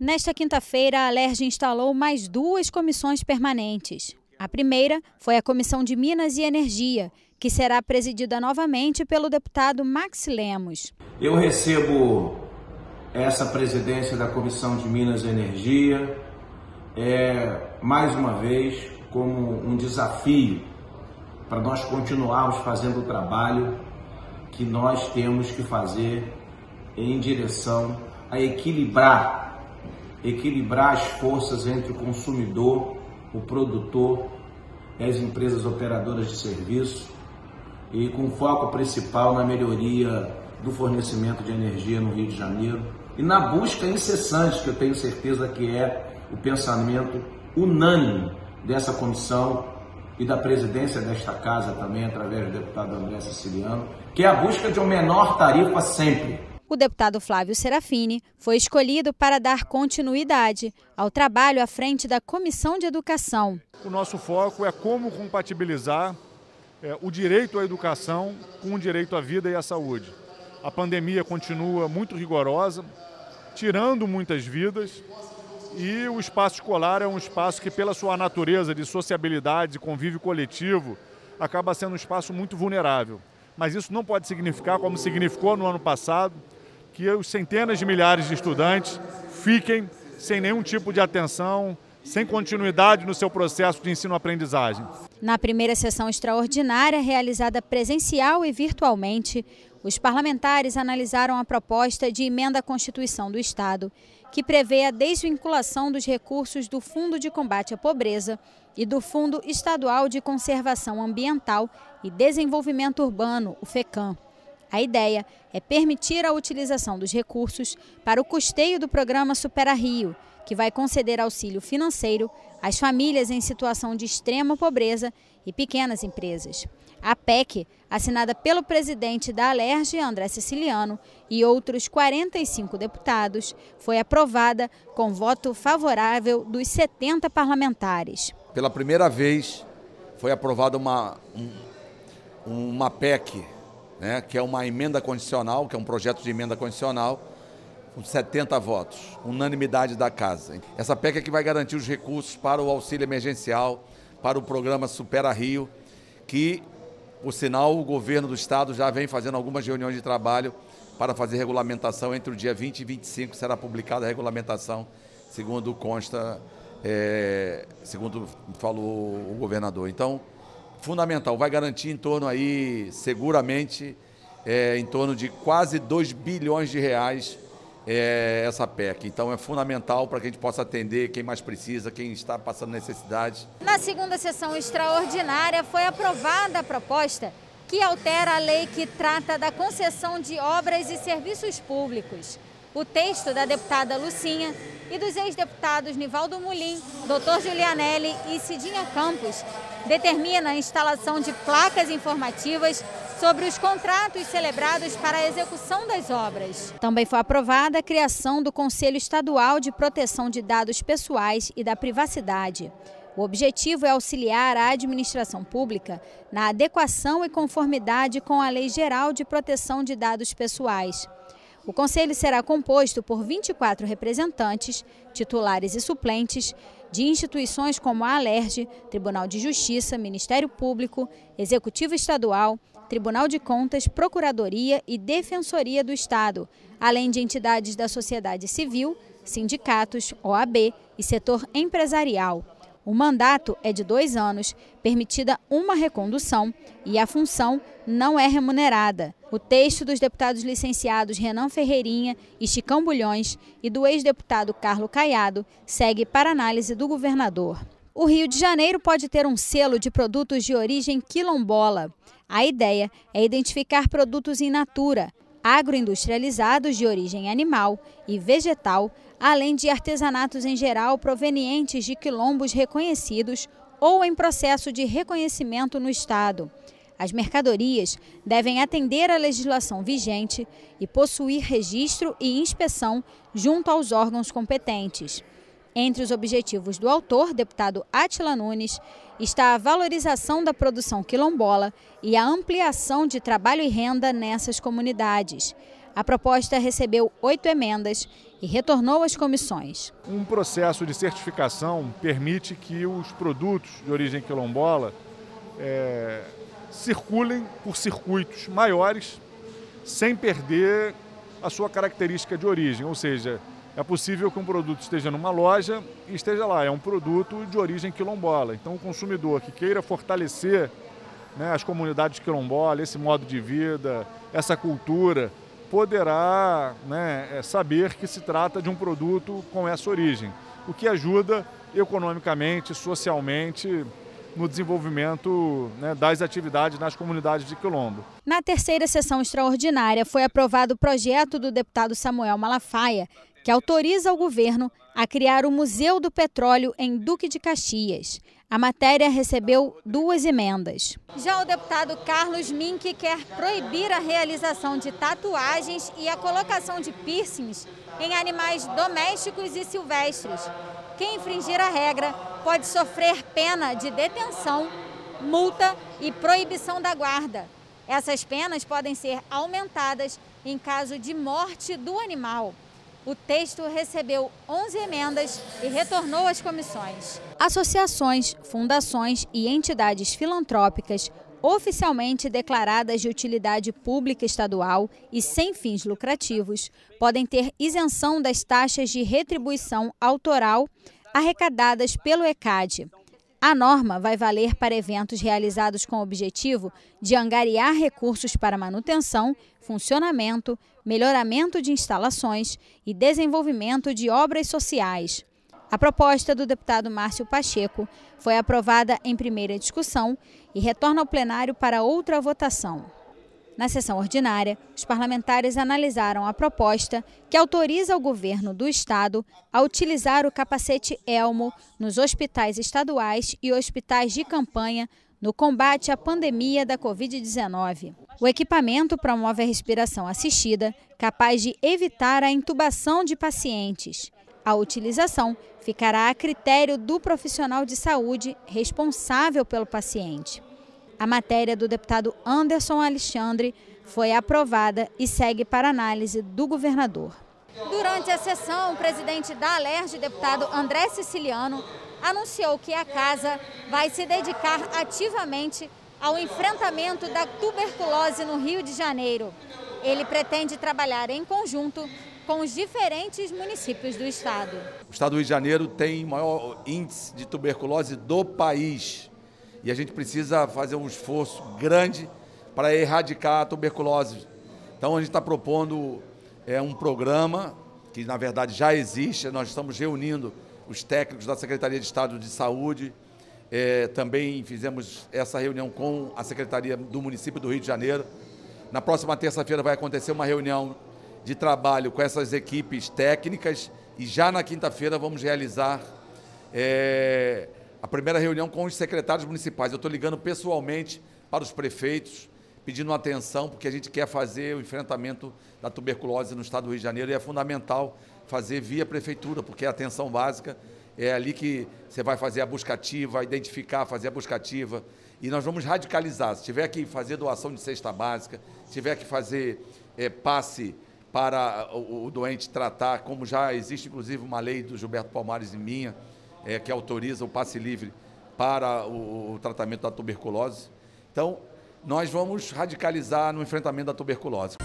Nesta quinta-feira, a Alerj instalou mais duas comissões permanentes. A primeira foi a Comissão de Minas e Energia, que será presidida novamente pelo deputado Max Lemos. Eu recebo essa presidência da Comissão de Minas e Energia é, mais uma vez como um desafio para nós continuarmos fazendo o trabalho que nós temos que fazer em direção a equilibrar equilibrar as forças entre o consumidor, o produtor e as empresas operadoras de serviço e com foco principal na melhoria do fornecimento de energia no Rio de Janeiro e na busca incessante, que eu tenho certeza que é o pensamento unânime dessa comissão e da presidência desta casa também, através do deputado André Siciliano, que é a busca de uma menor tarifa sempre. O deputado Flávio Serafini foi escolhido para dar continuidade ao trabalho à frente da Comissão de Educação. O nosso foco é como compatibilizar é, o direito à educação com o direito à vida e à saúde. A pandemia continua muito rigorosa, tirando muitas vidas, e o espaço escolar é um espaço que, pela sua natureza de sociabilidade, de convívio coletivo, acaba sendo um espaço muito vulnerável. Mas isso não pode significar, como significou no ano passado, que os centenas de milhares de estudantes fiquem sem nenhum tipo de atenção, sem continuidade no seu processo de ensino-aprendizagem. Na primeira sessão extraordinária, realizada presencial e virtualmente, os parlamentares analisaram a proposta de emenda à Constituição do Estado, que prevê a desvinculação dos recursos do Fundo de Combate à Pobreza e do Fundo Estadual de Conservação Ambiental e Desenvolvimento Urbano, o FECAM. A ideia é permitir a utilização dos recursos para o custeio do programa Supera Rio, que vai conceder auxílio financeiro às famílias em situação de extrema pobreza e pequenas empresas. A PEC, assinada pelo presidente da Alerj, André Siciliano, e outros 45 deputados, foi aprovada com voto favorável dos 70 parlamentares. Pela primeira vez foi aprovada uma, um, uma PEC, né, que é uma emenda condicional, que é um projeto de emenda condicional, com 70 votos, unanimidade da casa. Essa PEC é que vai garantir os recursos para o auxílio emergencial, para o programa Supera Rio, que, por sinal, o governo do estado já vem fazendo algumas reuniões de trabalho para fazer regulamentação entre o dia 20 e 25 será publicada a regulamentação, segundo consta, é, segundo falou o governador. Então, fundamental, vai garantir em torno aí, seguramente, é, em torno de quase 2 bilhões de reais é, essa PEC. Então é fundamental para que a gente possa atender quem mais precisa, quem está passando necessidade. Na segunda sessão extraordinária foi aprovada a proposta que altera a lei que trata da concessão de obras e serviços públicos. O texto da deputada Lucinha e dos ex-deputados Nivaldo Mulim, Dr. Julianelli e Cidinha Campos determina a instalação de placas informativas sobre os contratos celebrados para a execução das obras. Também foi aprovada a criação do Conselho Estadual de Proteção de Dados Pessoais e da Privacidade. O objetivo é auxiliar a administração pública na adequação e conformidade com a Lei Geral de Proteção de Dados Pessoais. O conselho será composto por 24 representantes, titulares e suplentes, de instituições como a Alerj, Tribunal de Justiça, Ministério Público, Executivo Estadual, Tribunal de Contas, Procuradoria e Defensoria do Estado, além de entidades da sociedade civil, sindicatos, OAB e setor empresarial. O mandato é de dois anos, permitida uma recondução e a função não é remunerada. O texto dos deputados licenciados Renan Ferreirinha e Chicão Bulhões e do ex-deputado Carlo Caiado segue para análise do governador. O Rio de Janeiro pode ter um selo de produtos de origem quilombola. A ideia é identificar produtos in natura, agroindustrializados de origem animal e vegetal, além de artesanatos em geral provenientes de quilombos reconhecidos ou em processo de reconhecimento no Estado. As mercadorias devem atender à legislação vigente e possuir registro e inspeção junto aos órgãos competentes. Entre os objetivos do autor, deputado Atila Nunes, está a valorização da produção quilombola e a ampliação de trabalho e renda nessas comunidades. A proposta recebeu oito emendas e retornou às comissões. Um processo de certificação permite que os produtos de origem quilombola é, circulem por circuitos maiores sem perder a sua característica de origem, ou seja, é possível que um produto esteja numa loja e esteja lá, é um produto de origem quilombola. Então, o consumidor que queira fortalecer né, as comunidades quilombolas, esse modo de vida, essa cultura, poderá né, é, saber que se trata de um produto com essa origem, o que ajuda economicamente, socialmente, no desenvolvimento né, das atividades nas comunidades de Quilombo. Na terceira sessão extraordinária, foi aprovado o projeto do deputado Samuel Malafaia, que autoriza o governo a criar o Museu do Petróleo em Duque de Caxias. A matéria recebeu duas emendas. Já o deputado Carlos Mink quer proibir a realização de tatuagens e a colocação de piercings em animais domésticos e silvestres. Quem infringir a regra pode sofrer pena de detenção, multa e proibição da guarda. Essas penas podem ser aumentadas em caso de morte do animal. O texto recebeu 11 emendas e retornou às comissões. Associações, fundações e entidades filantrópicas oficialmente declaradas de utilidade pública estadual e sem fins lucrativos podem ter isenção das taxas de retribuição autoral arrecadadas pelo ECAD. A norma vai valer para eventos realizados com o objetivo de angariar recursos para manutenção, funcionamento, melhoramento de instalações e desenvolvimento de obras sociais. A proposta do deputado Márcio Pacheco foi aprovada em primeira discussão e retorna ao plenário para outra votação. Na sessão ordinária, os parlamentares analisaram a proposta que autoriza o governo do estado a utilizar o capacete Elmo nos hospitais estaduais e hospitais de campanha no combate à pandemia da Covid-19. O equipamento promove a respiração assistida, capaz de evitar a intubação de pacientes. A utilização ficará a critério do profissional de saúde responsável pelo paciente. A matéria do deputado Anderson Alexandre foi aprovada e segue para análise do governador. Durante a sessão, o presidente da Alerj, deputado André Siciliano, anunciou que a casa vai se dedicar ativamente ao enfrentamento da tuberculose no Rio de Janeiro. Ele pretende trabalhar em conjunto com os diferentes municípios do estado. O estado do Rio de Janeiro tem o maior índice de tuberculose do país e a gente precisa fazer um esforço grande para erradicar a tuberculose. Então a gente está propondo é, um programa que na verdade já existe, nós estamos reunindo os técnicos da Secretaria de Estado de Saúde, é, também fizemos essa reunião com a Secretaria do Município do Rio de Janeiro. Na próxima terça-feira vai acontecer uma reunião de trabalho com essas equipes técnicas e já na quinta-feira vamos realizar é, a primeira reunião com os secretários municipais. Eu estou ligando pessoalmente para os prefeitos, pedindo atenção, porque a gente quer fazer o enfrentamento da tuberculose no estado do Rio de Janeiro e é fundamental fazer via prefeitura, porque a atenção básica é ali que você vai fazer a buscativa, identificar, fazer a buscativa. E nós vamos radicalizar. Se tiver que fazer doação de cesta básica, se tiver que fazer é, passe para o, o doente tratar, como já existe inclusive uma lei do Gilberto Palmares e minha, é, que autoriza o passe livre para o, o tratamento da tuberculose. Então, nós vamos radicalizar no enfrentamento da tuberculose.